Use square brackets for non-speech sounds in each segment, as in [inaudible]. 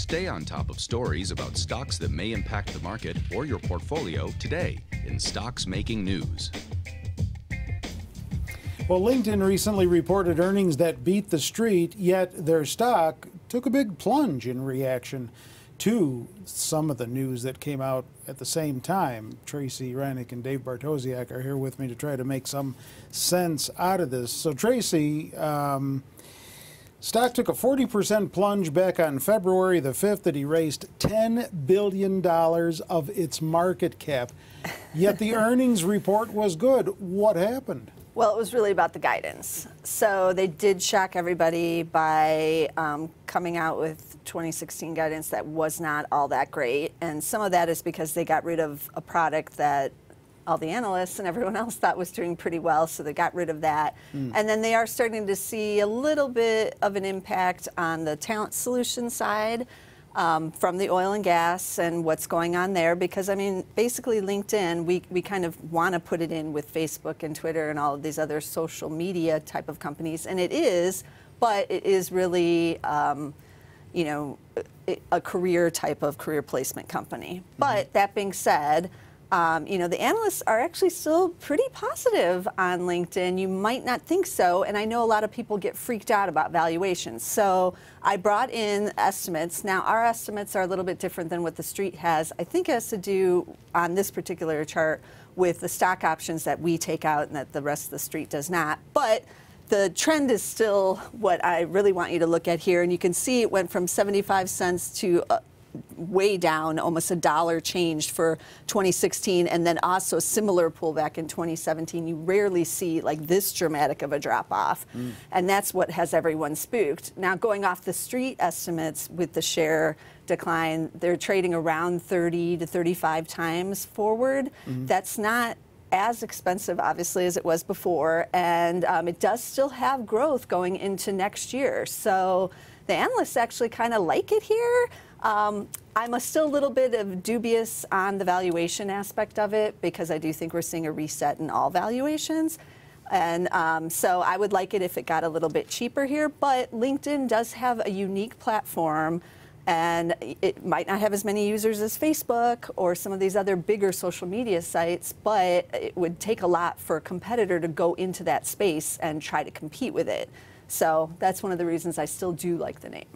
Stay on top of stories about stocks that may impact the market or your portfolio today in Stocks Making News. Well, LinkedIn recently reported earnings that beat the street, yet their stock took a big plunge in reaction to some of the news that came out at the same time. Tracey Ryniec and Dave Bartosiak are here with me to try to make some sense out of this. So, Tracey, um, stock took a 40% plunge back on February the 5th that erased $10 billion of its market cap. Yet the [laughs] earnings report was good. What happened? Well, it was really about the guidance. So they did shock everybody by um, coming out with 2016 guidance that was not all that great. And some of that is because they got rid of a product that all the analysts and everyone else thought was doing pretty well, so they got rid of that. Mm. And then they are starting to see a little bit of an impact on the talent solution side um, from the oil and gas and what's going on there because I mean basically LinkedIn we, we kind of want to put it in with Facebook and Twitter and all of these other social media type of companies and it is but it is really um, you know a career type of career placement company mm-hmm. but that being said um, you know, the analysts are actually still pretty positive on LinkedIn. You might not think so, and I know a lot of people get freaked out about valuations. So I brought in estimates. Now, our estimates are a little bit different than what the street has. I think it has to do on this particular chart with the stock options that we take out and that the rest of the street does not. But the trend is still what I really want you to look at here. And you can see it went from 75 cents to uh, way down, almost a dollar changed for 2016, and then also a similar pullback in 2017. You rarely see like this dramatic of a drop off, mm. and that's what has everyone spooked. Now, going off the street estimates with the share decline, they're trading around 30 to 35 times forward. Mm-hmm. That's not as expensive, obviously, as it was before, and um, it does still have growth going into next year. So the analysts actually kind of like it here. Um, I'm a still a little bit of dubious on the valuation aspect of it because I do think we're seeing a reset in all valuations. And um, so I would like it if it got a little bit cheaper here. But LinkedIn does have a unique platform, and it might not have as many users as Facebook or some of these other bigger social media sites, but it would take a lot for a competitor to go into that space and try to compete with it. So that's one of the reasons I still do like the name.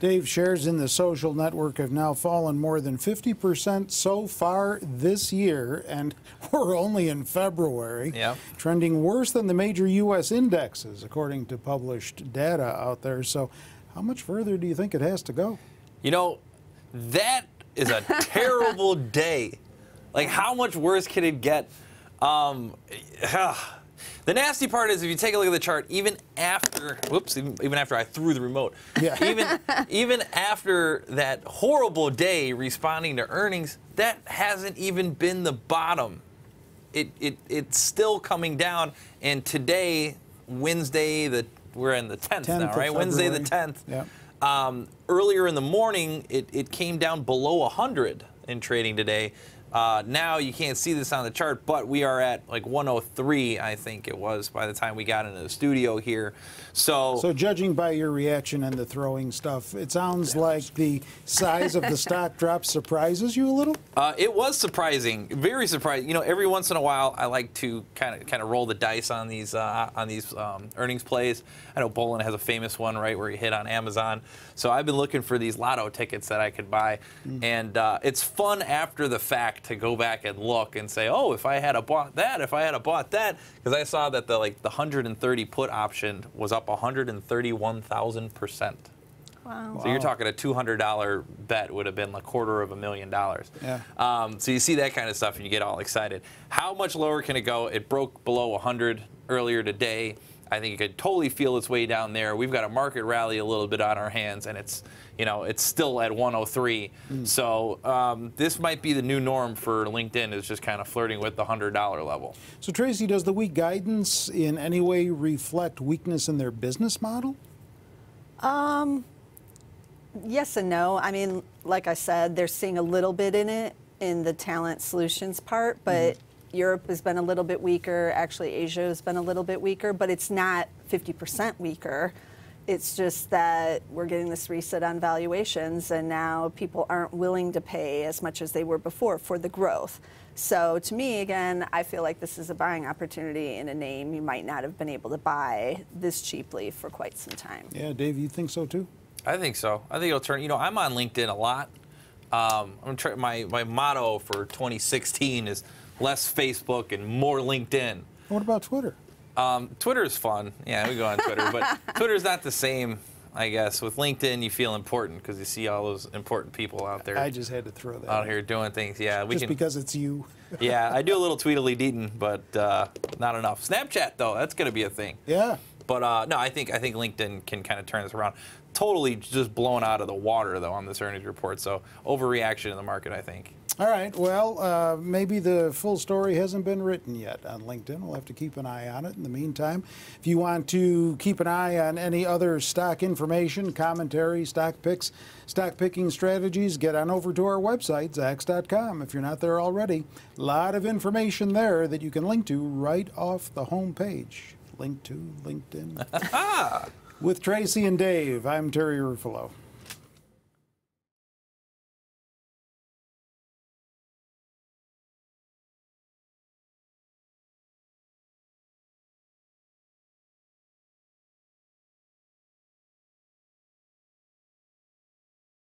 Dave, shares in the social network have now fallen more than 50% so far this year, and [laughs] we're only in February. Yeah. Trending worse than the major U.S. indexes, according to published data out there. So, how much further do you think it has to go? You know, that is a [laughs] terrible day. Like, how much worse can it get? Um, [sighs] The nasty part is if you take a look at the chart, even after, whoops, even, even after I threw the remote, yeah. [laughs] even, even after that horrible day responding to earnings, that hasn't even been the bottom. It, it, it's still coming down. And today, Wednesday, the we're in the 10th, 10th now, right? Wednesday the 10th. Yeah. Um, earlier in the morning, it, it came down below 100 in trading today. Uh, now you can't see this on the chart, but we are at like 103, I think it was, by the time we got into the studio here. So, so judging by your reaction and the throwing stuff, it sounds like the size of the stock [laughs] drop surprises you a little. Uh, it was surprising, very surprising. You know, every once in a while, I like to kind of kind of roll the dice on these uh, on these um, earnings plays. I know Bolan has a famous one, right, where he hit on Amazon. So I've been looking for these lotto tickets that I could buy, mm. and uh, it's fun after the fact to go back and look and say, oh, if I had a bought that, if I had a bought that, because I saw that the like the 130 put option was up 131,000 percent. Wow. So you're talking a $200 bet would have been a quarter of a million dollars. Yeah. Um, so you see that kind of stuff and you get all excited. How much lower can it go? It broke below 100 earlier today. I think it could totally feel its way down there. We've got a market rally a little bit on our hands, and it's you know it's still at 103. Mm. So um, this might be the new norm for LinkedIn is just kind of flirting with the hundred dollar level. So Tracey, does the weak guidance in any way reflect weakness in their business model? Um, yes and no. I mean, like I said, they're seeing a little bit in it in the talent solutions part, but. Mm Europe has been a little bit weaker. Actually, Asia has been a little bit weaker, but it's not 50% weaker. It's just that we're getting this reset on valuations, and now people aren't willing to pay as much as they were before for the growth. So, to me, again, I feel like this is a buying opportunity in a name you might not have been able to buy this cheaply for quite some time. Yeah, Dave, you think so too? I think so. I think it'll turn. You know, I'm on LinkedIn a lot. Um, I'm try, my my motto for 2016 is less Facebook and more LinkedIn. What about Twitter? Um, Twitter is fun. Yeah, we go on Twitter, but [laughs] Twitter's not the same. I guess with LinkedIn, you feel important because you see all those important people out there I just had to throw that out in. here doing things. Yeah, we just can. because it's you. yeah, I do a [laughs] little tweetily deetin, but uh, not enough. Snapchat though, that's going to be a thing. Yeah. But uh, no, I think I think LinkedIn can kind of turn this around. Totally just blown out of the water though on this earnings report. So overreaction in the market, I think. All right. Well, uh, maybe the full story hasn't been written yet on LinkedIn. We'll have to keep an eye on it. In the meantime, if you want to keep an eye on any other stock information, commentary, stock picks, stock picking strategies, get on over to our website, Zacks.com. If you're not there already, a lot of information there that you can link to right off the home page. Link to LinkedIn. [laughs] With Tracey and Dave, I'm Terry Ruffalo.